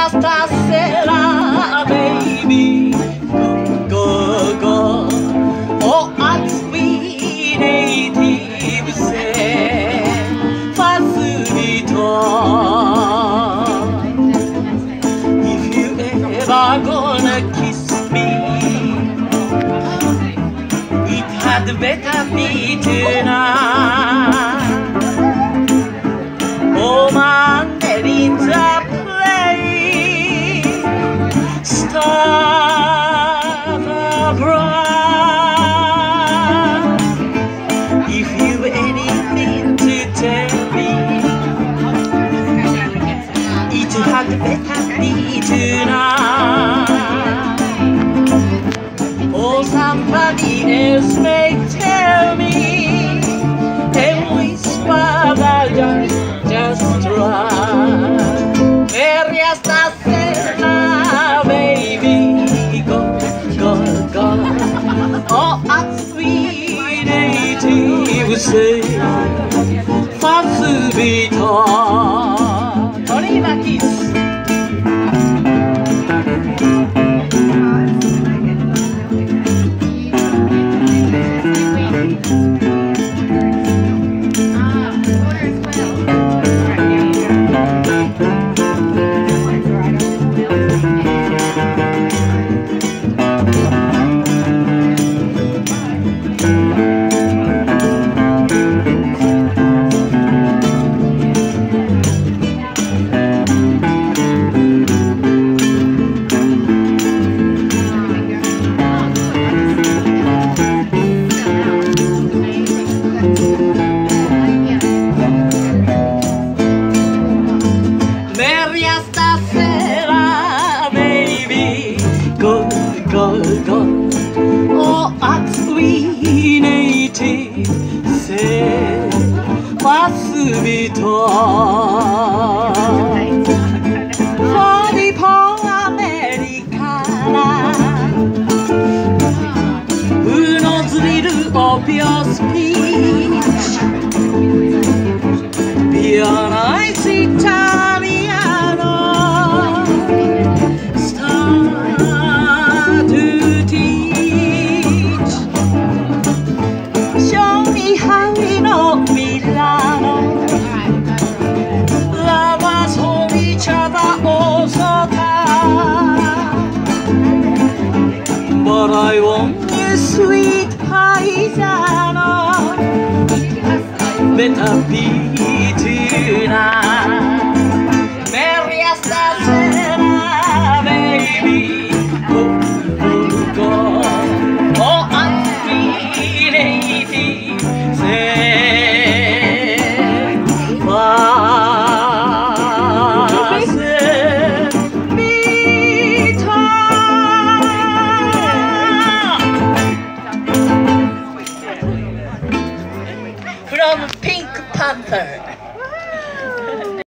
last I said, ah, baby, go, go, Oh, I've been 80 percent facility. If you ever gonna kiss me, it had better be tonight. Oh, man, there is happy tonight. Oh, somebody s tell h i s p e r t a t y o s t r i t s a c n a baby. Go, go, go. Oh, I'm sweet native, say, fast beat o l i v a Kiss. struggle or at we native say must be t a u g h for the poor Americana who knows little of your speech beyond I want you, sweet paisano. Better be tonight. popcorn.